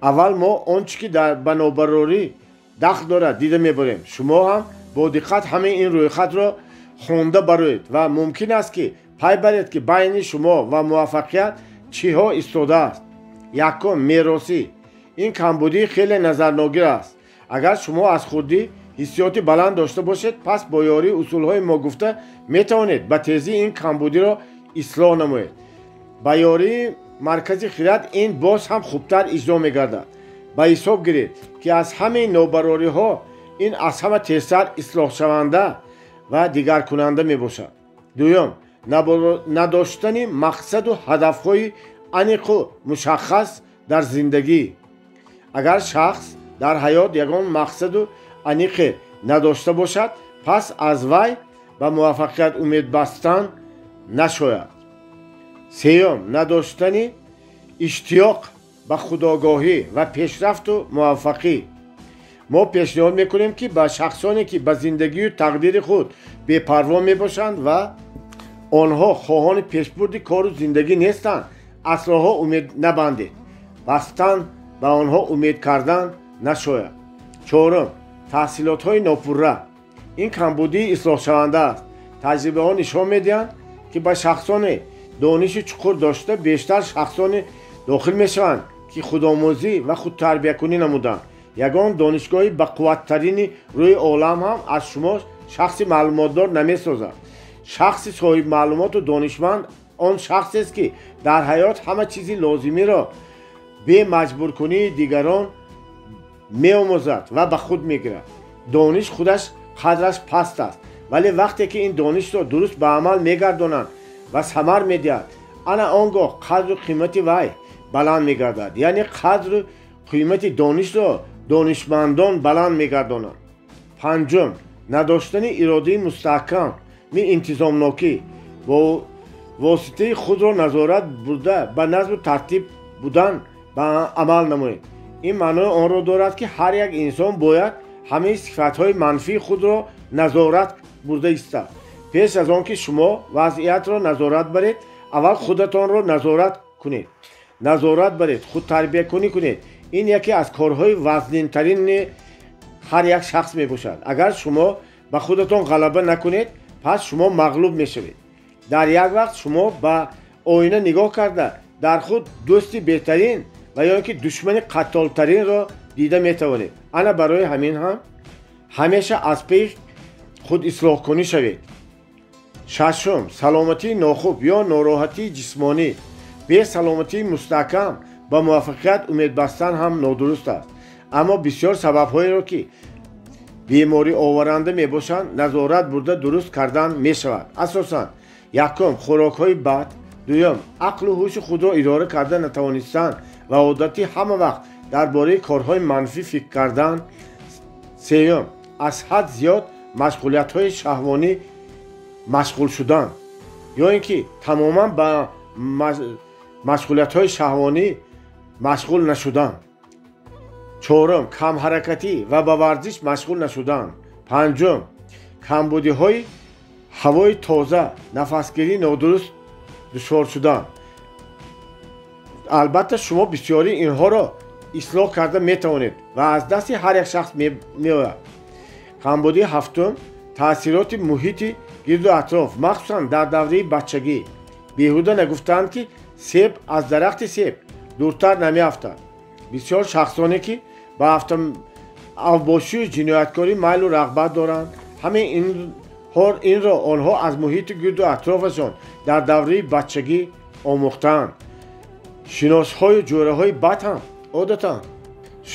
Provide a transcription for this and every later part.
аввал мо он чи ки ба нобарорӣ дахл дорад дида мебарем. Шумо ҳам бо диққат ҳамаи ин рӯйхатро хонда бароед ва мумкин аст ки пай баред ки байни шумо ва муваффақият чиҳо истодааст якум меросӣ. Ин камбудӣ хеле назарногир аст. Агар шумо аз хурдӣ ҳиссиёти баланд дошта бошед пас бо ёрии усулҳои мо гуфта метавонед ба тезӣ ин камбудиро ислоҳ намоед. Ба ёрии маркази хирад ин боз ҳам хубтар иҷро мегардад. Ба ҳисоб гиред ки аз ҳамаи нобарориҳо ин аз ҳама тезтар ислоҳшаванда ва дигаркунанда мебошад. Дуюм надоштани мақсаду ҳадафҳои аниқу мушаххас дар зиндагӣ. Агар шахс дар ҳаёт ягон мақсаду аниқе надошта бошад пас аз вай ба муваффақият умед бастан нашояд сеюм надоштани иштиёқ ба худогоҳӣ ва пешрафту муваффақӣ. Мо пешниҳод мекунем ки ба шахсоне ки ба зиндагию тақдири худ бепарво мебошанд ва онҳо хоҳони пешбурди кору зиндагӣ нестанд. Асроҳо умед набандед. Бастан ба онҳо умед кардан нашояд. Чорум. Таҳсилотҳои нопурра ин камбудии ислоҳшаванда аст. Таҷрибаҳо нишон медиҳанд ки ба шахсоне дониши чуқур дошта бештар шахсоне дохил мешаванд ки худомӯзӣ ва худтарбиякунӣ намуданд ягон донишгоҳи бақувваттарини рӯи олам ҳам аз шумо шахси маълумотдор намесозад шахси соҳибмаълумоту донишманд он шахсест ки дар ҳаёт ҳама чизи лозимиро бе маҷбуркунии дигарон меомӯзад ва ба худ мегирад дониш худаш қадраш паст аст вале вақте ки ин донишро дуруст ба амал мегардонанд ва самар медиҳад. Ана он гоҳ қадру қимати вай баланд мегардад. Яъне қадру қимати донишро донишмандон баланд мегардонанд панҷум надоштани иродаи мустаҳкам ми интизомнокӣ бо воситаи худро назорат бурда ба назму тартиб будан ба амал намоед. Ин маънои онро дорад ки ҳар як инсон бояд ҳамаи сифатҳои манфии худро назорат бурда истад пеш аз он ки шумо вазъиятро назорат баред аввал худатонро назорат кунед назорат баред худтарбиякунӣ кунед ин яке аз корҳои вазнинтарини ҳар як шахс мебошад агар шумо ба худатон ғалаба накунед пас шумо мағлуб мешавед дар як вақт шумо ба оина нигоҳ карда дар худ дӯсти беҳтарин ва ё ин ки душмани қаттолтаринро дида метавонед ана барои ҳамин ҳам ҳамеша аз пеш худислоҳкунӣ шавед шашум саломатии нохуб ё нороҳатии ҷисмонӣ. Бе саломатии мустаҳкам ба муваффақият умед бастан ҳам нодуруст аст. Аммо бисёр сабабҳоеро ки бемориоваранда мебошанд назорат бурда дуруст кардан мешавад. Асосан якум хӯрокҳои бад. Дуюм ақлу ҳуши худро идора карда натавонистан ва одати ҳама вақт дар бораи корҳои манфӣ фикр кардан. Сеюм аз ҳад зиёд машғулиятҳои шаҳвонӣ машғул шудан ё ин ки тамоман ба машғулиятҳои шаҳвонӣ машғул нашудан. Чорум камҳаракатӣ ва ба варзиш машғул нашудан. Панҷум камбудиҳои ҳавои тоза нафасгирӣ нодуруст душвор шудан. Албатта шумо бисёрии инҳоро ислоҳ карда метавонед ва аз дасти ҳар як шахс меояд камбудии ҳафтум таъсироти муҳити гирду атроф махсусан дар давраи бачагӣ. Беҳуда нагуфтанд ки себ аз дарахти себ дуртар намеафтад бисёр шахсоне ки ба авбошию ҷинояткорӣ майлу рағбат доранд. Ҳамаи инро онҳо аз муҳити гирду атрофашон дар давраи бачагӣ омӯхтаанд. Шиносҳою ҷӯраҳои бад ҳам одатан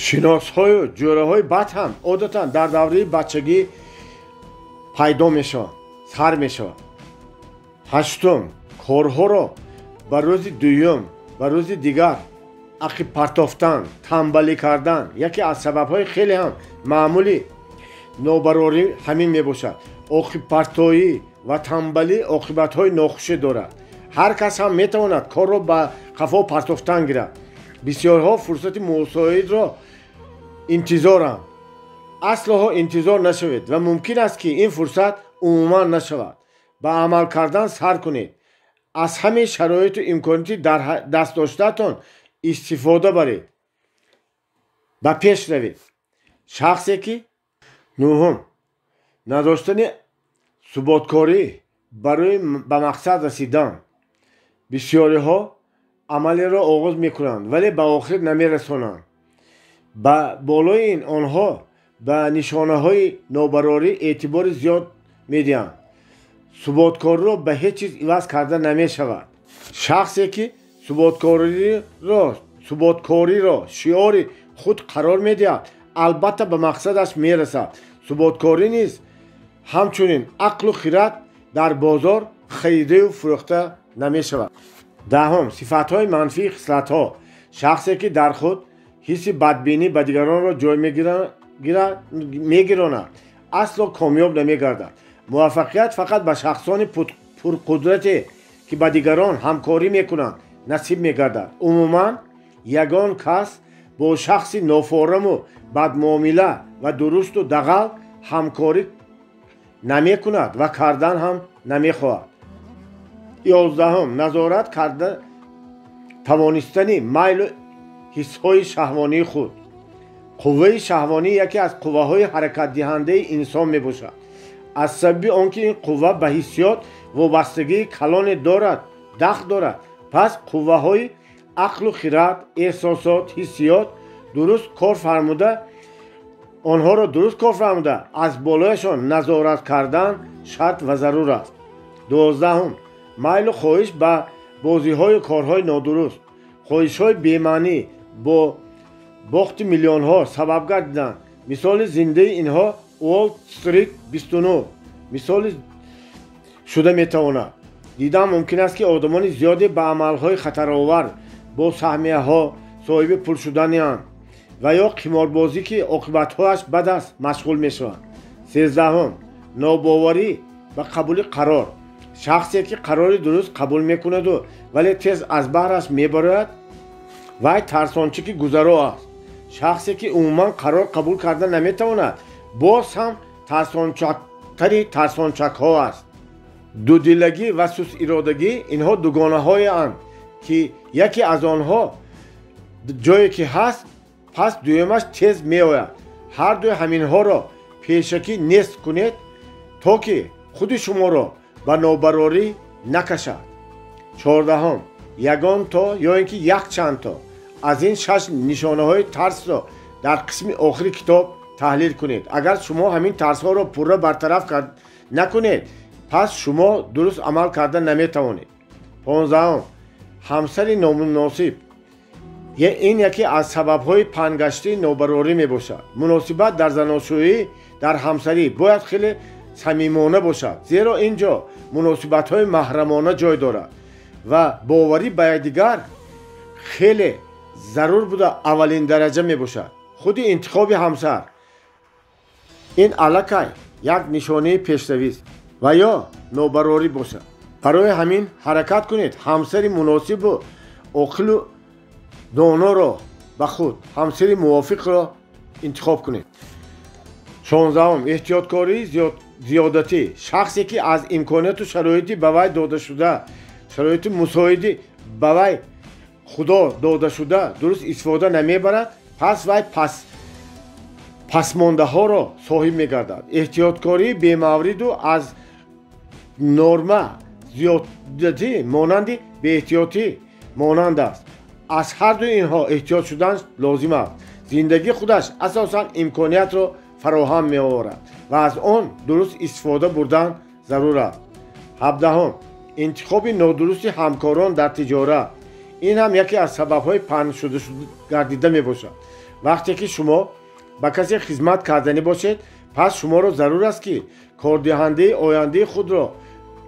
шиносҳою ҷӯраҳои бад ҳам одатан дар давраи бачагӣ пайдо мешаванд сар мешавад. Ҳаштум корҳоро ба рӯзи дуюм ба рӯзи дигар ақиб партофтан тамбалӣ кардан яке аз сабабҳои хеле ҳам маъмули нобарорӣ ҳамин мебошад. Оқибпартоӣ ва тамбалӣ оқибатҳои нохуше дорад. Ҳар кас ҳам метавонад корро ба қафо партофтан гирад. Бисёрҳо фурсати мусоидро интизоранд. Аслоҳо интизор нашавед ва мумкин аст ки ин фурсат умуман нашавад. Ба амал кардан сар кунед. Аз ҳамаи шароиту имконоти дар дастдоштаатон истифода баред. Ба пеш равед. Шахсе ки нӯҳум надоштани суботкорӣ барои ба мақсад расидан. Бисёриҳо амалеро оғоз мекунанд вале ба охир намерасонанд. Ба болои ин онҳо ба нишонаҳои нобарорӣ эътибори зиёд медиҳанд суботкориро ба ҳеҷ чиз иваз карда намешавад шахсе ки суботкориро шиёри худ қарор медиҳад албатта ба мақсадаш мерасад суботкорӣ низ ҳамчунин ақлу хират дар бозор харидаю фурӯхта намешавад даҳум сифатҳои манфии хислатҳо шахсе ки дар худ ҳисси бадбинӣ ба дигаронро ҷой мегиронад асло комёб намегардад муваффақият фақат ба шахсони пурқудрате ки ба дигарон ҳамкорӣ мекунанд насиб мегардад. Умуман ягон кас бо шахси нофораму бадмуомила ва дурусту дағал ҳамкорӣ намекунад ва кардан ҳам намехоҳад. Ёздаҳум назорат карда тавонистани майлу ҳиссҳои шаҳвонии худ. Қувваи шаҳвонӣ яке аз қувваҳои ҳаракатдиҳандаи инсон мебошад аз сабаби он ки ин қувва ба ҳиссиёт вобастагии калоне дорад дах дорад. Пас қувваҳои ақлу хират эҳсосот ҳиссиёт дуруст кор фармуда онҳоро дуруст кор фармуда. Аз болояшон назорат кардан шарт ва зарур аст. Дувоздаҳум майлу хоҳиш ба бозиҳою корҳои нодуруст. Хоҳишҳои бемаънӣ бо бохти миллионҳо сабаб гардиданд мисоли зиндаи инҳо уолт стрит 29 мисоли шуда метавонад. Дидан мумкин аст ки одамони зиёде ба амалҳои хатаровар бо саҳмияҳо соҳиби пул шуданианд ва ё қиморбозӣ ки оқибатҳояш бад аст машғул мешаванд сездаҳум нобоварӣ ба қабули қарор. Шахсе ки қарори дуруст қабул мекунаду вале тез аз баҳраш мебарояд вай тарсончи ки гузаро аст. Шахсе ки умуман қарор қабул карда наметавонад боз ҳам тарсончактари тарсончакҳо аст. дудилагӣ ва сусиродагӣ инҳо дугонаҳоеанд ки яке аз онҳо ҷое ки ҳаст пас дуюмаш тез меояд. ҳардуи ҳаминҳоро пешакӣ нест кунед то ки худи шуморо ба нобарорӣ накашад. чордаҳум ягон то ё ин ки якчандто аз ин шаш нишонаҳои тарсро дар қисми охири китоб таҳлил кунед. Агар шумо ҳамин тарсҳоро пурра бартараф накунед. Пас шумо дуруст амал карда наметавонед. Понздаҳум ҳамсари номуносиб. Ин яке аз сабабҳои пангаштии нобарорӣ мебошад. Муносибат дар заношӯӣ дар ҳамсарӣ бояд хеле самимона бошад. Зеро ин ҷо муносибатҳои маҳрамона ҷой дорад ва боварӣ ба якдигар хеле зарур буда аввалин дараҷа мебошад. Худи интихоби ҳамсар ин аллакай як нишонаи пешравист ва ё нобарорӣ бошад. Барои ҳамин ҳаракат кунед ҳамсари муносибу оқилу доноро ба худ ҳамсари мувофиқро интихоб кунед. Шонздаҳум эҳтиёткории зиёдатӣ. Шахсе ки аз имконияту шароити ба вай додашуда шароити мусоиди ба вай худо додашуда дуруст истифода намебарад пас вай пас пасмондаҳоро соҳиб мегардад. Эҳтиёткории бемавриду аз норма зиёдатӣ монанди беэҳтиётӣ монанд аст. Аз ҳардуи инҳо эҳтиёт шудан лозим аст. Зиндагии худаш асосан имкониятро фароҳам меоварад ва аз он дуруст истифода бурдан зарур аст. Ҳабдаҳум интихоби нодурусти ҳамкорон дар тиҷорат. Ин ҳам яке аз сабабҳои паҳншуда гардида мебошад. Вақте ки шумо ба касе хизмат карданӣ бошед пас шуморо зарур аст ки кордиҳандаи ояндаи худро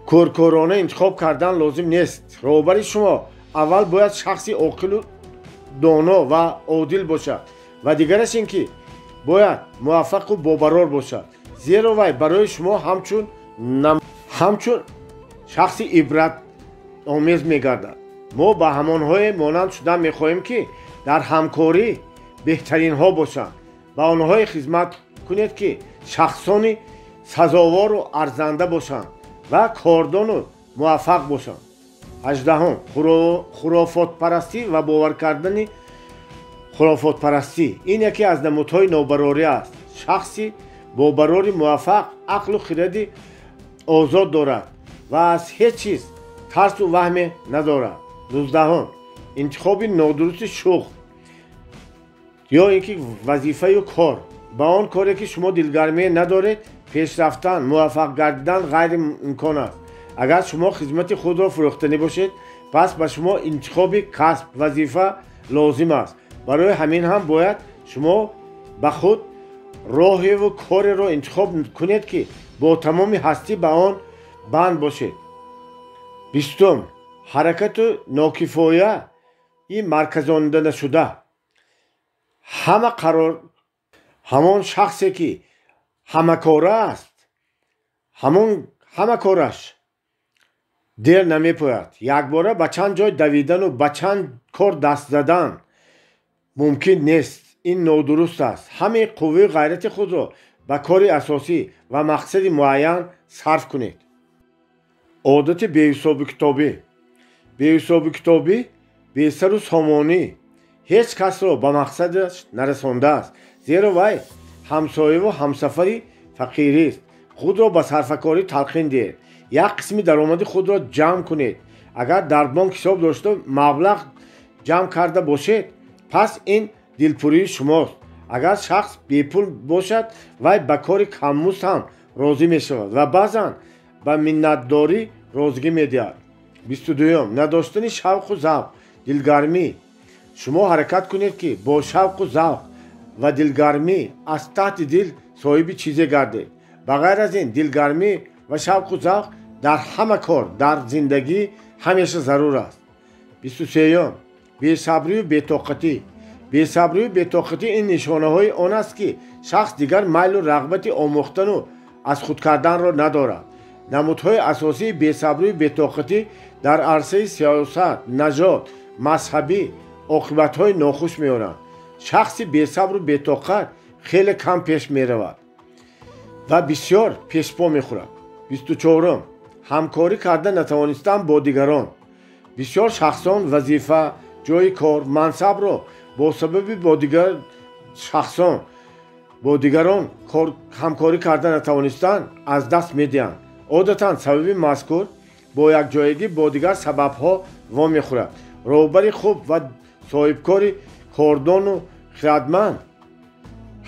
кӯркӯрона интихоб кардан лозим нест. Роҳбари шумо аввал бояд шахси оқилу доно ва одил бошад. Ва дигараш ин ки бояд муваффақу бобарор бошад. Зеро вай барои шумо ҳамчун ҳамчун шахси ибратомез мегардад. Мо ба ҳамонҳое монанд шудан мехоҳем ки дар ҳамкорӣ беҳтаринҳо бошанд ба онҳое хизмат кунед ки шахсони сазовору арзанда бошанд ва кордону муваффақ бошанд. Ҳаждаҳум хурофотпарастӣ ва бовар кардани хурофотпарастӣ ин яке аз намудҳои нобарорӣ аст. Шахси бобарори муваффақ ақлу хиради озод дорад ва аз ҳеҷ чиз тарсу ваҳме надорад. Дуздаҳум интихоби нодурусти шуғл ё ин ки вазифаю кор ба он коре ки шумо дилгармие надоред пешрафтан муваффақ гардидан ғайриимкон аст агар шумо хизмати худро фурӯхтанӣ бошед пас ба шумо интихоби касб вазифа лозим аст барои ҳамин ҳам бояд шумо ба худ роҳеву кореро интихоб кунед ки бо тамоми ҳастӣ ба он банд бошед бистум ҳаракату нокифоя и марказонданашуда ҳама қарор ҳамон шахсе ки ҳамакора аст ҳамон ҳама кораш дер намепояд. Якбора ба чанд ҷой давидану ба чанд кор даст задан мумкин нест. Ин нодуруст аст. Ҳамаи қувваи ғайрати худро ба кори асосӣ ва мақсади муайян сарф кунед. Одати беҳисобикитобӣ беҳисобикитобӣ бесару сомонӣ ҳеҷ касро ба мақсадаш нарасондааст. Зеро вай ҳамсояву ҳамсафари фақирист. Худро ба сарфакорӣ талқин диҳед. Як қисми даромади худро ҷамъ кунед. Агар дар бонк ҳисоб дошта маблағ ҷамъ карда бошед пас ин дилпурии шумост. Агар шахс бепул бошад вай ба кори каммузд ҳам розӣ мешавад ва баъзан ба миннатдорӣ розигӣ медиҳад. Бисту дуюм надоштани шавқу завқ дилгармӣ шумо ҳаракат кунед ки бо шавқу завқ ва дилгармӣ аз таҳти дил соҳиби чизе гардед ба ғайр аз ин дилгармӣ ва шавқу завқ дар ҳама кор дар зиндагӣ ҳамеша зарур аст. Бисту сеюм бесабрию бетоқатӣ. Бесабрию бетоқатӣ ин нишонаҳои он аст ки шахс дигар майлу рағбати омӯхтану аз худ карданро надорад. Намудҳои асосии бесабрию бетоқатӣ дар арсаи сиёсат наҷот мазҳабӣ оқибатҳои нохуш меоранд шахси бесабру бетоқат хеле кам пеш меравад ва бисёр пешпо мехӯрад. Бисту чорум ҳамкорӣ карда натавонистан бо дигарон. Бисёр шахсон вазифа ҷои кор мансабро бо сабаби бо дигар шахсон бо дигарон ҳамкорӣ карда натавонистан аз даст медиҳанд. Одатан сабаби мазкур бо якҷоягӣ бо дигар сабабҳо вомехӯрад. Роҳбари хуб ва соҳибкори кордону хиратманд.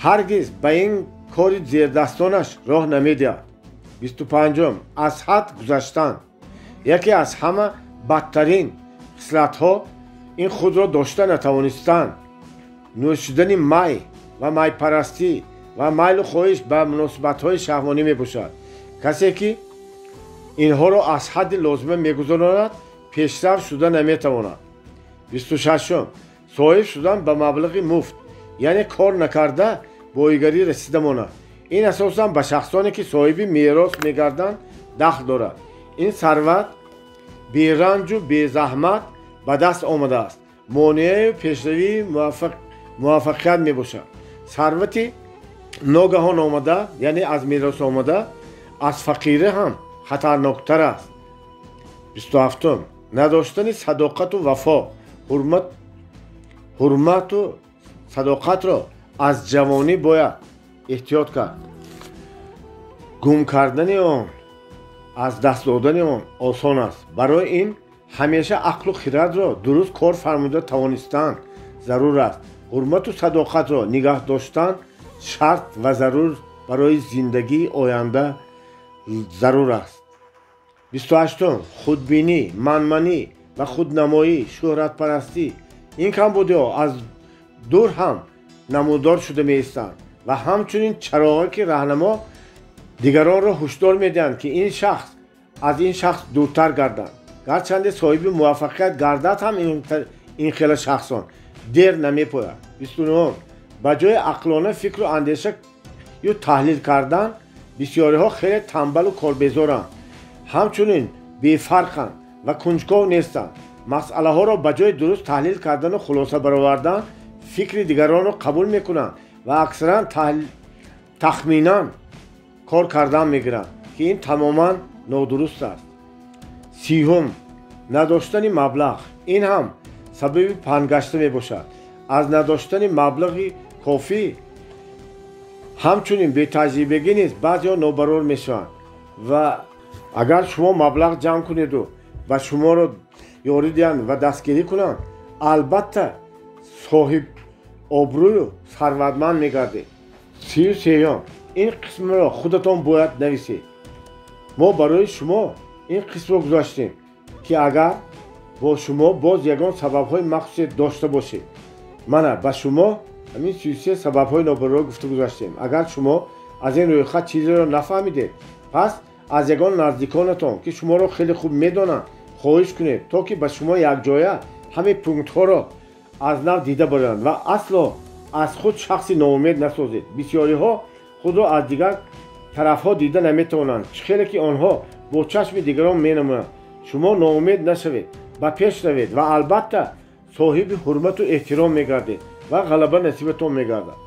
Ҳаргиз ба ин кори зердастонаш роҳ намедиҳад. Бисту панҷум аз ҳад гузаштан яке аз ҳама бадтарин хислатҳо ин худро дошта натавонистан нӯшидани май ва майпарастӣ ва майлу хоҳиш ба муносибатҳои шаҳвонӣ мебошад. Касе ки инҳоро аз ҳадди лозима мегузаронад пешрав шуда наметавонад бисту шашум соҳиб шудан ба маблағи муфт яъне кор накарда боигарӣ расида монад ин асосан ба шахсоне ки соҳиби мерос мегарданд дахл дорад. Ин сарват беранҷу безаҳмат ба даст омадааст. Монеаю пешравии муваффақият мебошад. Сарвати ногаҳон омада яъне аз мерос омада аз фақирӣ ҳам хатарноктар аст. Бисту ҳафтум. Надоштани садоқату вафо ҳурмату садоқатро аз ҷавонӣ бояд эҳтиёт кард гум кардани он аз даст додани он осон аст барои ин ҳамеша ақлу хиратро дуруст кор фармуда тавонистан зарур аст. Ҳурмату садоқатро нигаҳ доштан шарт ва зарур барои зиндагии оянда зарур аст. Бисту ҳаштум худбинӣ манманӣ ва худнамоӣ шӯҳратпарастӣ. Ин камбудиҳо аз дур ҳам намуддор шуда меистанд ва ҳамчунин чароғаки раҳнамо дигаронро ҳушдор медиҳанд ки ин шахс аз ин шахс дуртар гарданд гарчанде соҳиби муваффақият гардад ҳам ин хела шахсон. Дер намепояд. Бистунум ба ҷои ақлона фикру андешаю таҳлил кардан бисёриҳо хеле тамбалу корбезоранд. Ҳамчунин бефарқанд ва кунҷков нестанд. Масъалаҳоро ба ҷои дуруст таҳлил кардану хулоса баровардан фикри дигаронро қабул мекунанд ва аксаран тахминан кор кардан мегиранд ки ин тамоман нодуруст аст. Сиюм надоштани маблағ. Ин ҳам сабаби пангашта мебошад. Аз надоштани маблағи кофӣ ҳамчунин бетаҷрибагӣ низ баъзеҳо нобарор мешаванд ва агар шумо маблағ ҷамъ кунеду ба шуморо ёрӣ диҳанд ва дастгирӣ кунанд. Албатта соҳиб обрӯю сарватманд мегардед сию сеюм ин қисмро худатон бояд нависед мо барои шумо ин қисмро гузоштем ки агар бо шумо боз ягон сабабҳои махсусе дошта бошед мана ба шумо ҳамин сюсе сабабҳои нобарорро гуфта гузаштем. Агар шумо аз ин рӯйхат чизеро нафаҳмидед пас аз ягон наздиконатон ки шуморо хеле хуб медонанд хоҳиш кунед то ки ба шумо якҷоя ҳамин пунктҳоро аз нав дида бароянд ва асло аз худ шахси ноумед насозед. Бисёриҳо худро аз дигар тарафҳо дида наметавонанд. Чӣ хеле ки онҳо бо чашми дигарон менамоянд? Шумо ноумед нашавед ба пеш равед ва албатта соҳиби ҳурмату эҳтиром мегардед ва ғалаба насибатон мегардад